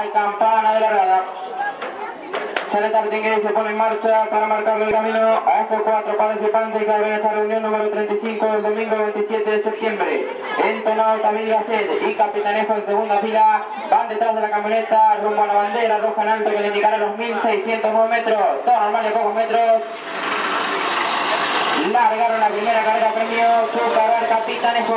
Hay campana de largada. Sale Tartingue se pone en marcha para marcarle el camino a estos cuatro participantes que abren esta reunión número 35 del domingo 27 de septiembre. Entonado también Gacet y Capitanejo en segunda fila van detrás de la camioneta rumbo a la bandera roja en alto que le indicará los 1609 metros. Todo normal de pocos metros. Largaron la primera carrera premio Chucarar Capitanejo.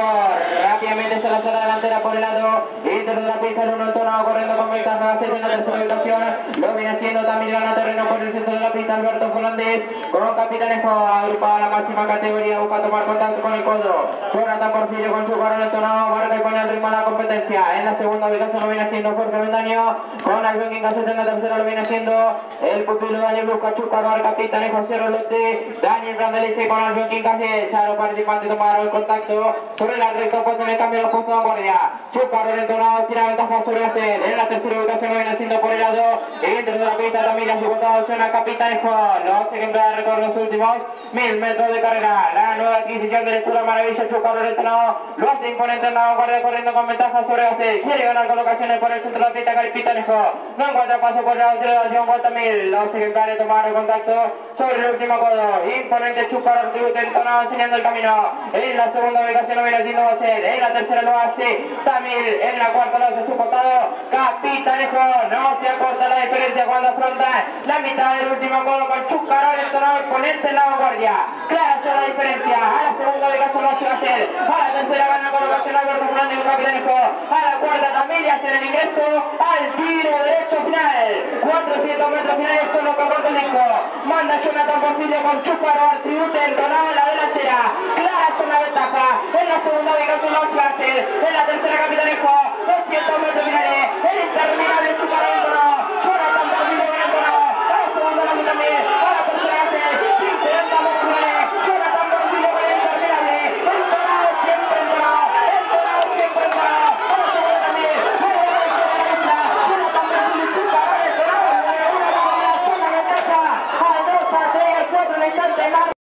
Rápidamente se la delantera por el lado. Dentro de la pista el uno entonado corriendo con ubicación. Lo viene haciendo también gana terreno por el centro de la pista Alberto Fernández. Con Capitanejo agrupada la máxima categoría. Busca tomar contacto con el codo. Jonathan Porfirio con su carrera entonado. Marca y pone el ritmo a la competencia. En la segunda ubicación lo viene haciendo Jorge Vendaño. Con Albion Gasset en la tercera lo viene haciendo el pupilo Daniel Busca Chucarar Capitanejo Cero Lote. Daniel Brandelice con Albion Quincase. Ya los participantes tomaron el contacto sobre la recta puesto en el cambio de los puestos de guardia. Chucarar entonado tira ventaja sobre Gacet. En la tercera ubicación lo viene haciendo por el lado. Dentro de la pista también la segunda suena Capitanejo. Los ejemplares recorren los últimos mil metros de carrera. La nueva adquisición de lectura maravilla. Chucarar entonado. Lo hace imponente en la guardia corriendo con ventaja sobre Gacet. Quiere ganar colocaciones por el centro de la pista Capitanejo. No encuentra paso por la utilización vuelta mil. Los ejemplares tomaron contacto sobre el último codo. Imponente Chucarar tributo entonado enseñando el camino. En la segunda ubicación lo viene haciendo Gacet. En la tercera lo hace Tamil. En la cuarta lo hace su costado. Capitanejo. No se acorta la diferencia cuando afronta la mitad del último codo con Chucarar entonado imponente en la vanguardia. Clara será la diferencia. A la segunda ubicación lo hace Gacet. A la tercera gana colocación Alberto Fernández y Capitanejo. A la cuarta también le hacen el ingreso al tiro derecho final. 400 metros finales con lo que aporta el disco. Manda Jonathan Porfirio con Chucarar. Tributo entonado en la delantera. Clara son la ventaja. En la segunda lo hace Gacet. En la tercera Capitanejo. 200 metros finales. El interno